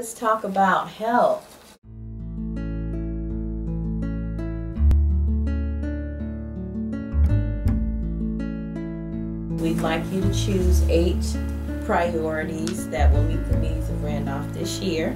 let's talk about health. We'd like you to choose eight priorities that will meet the needs of Randolph this year.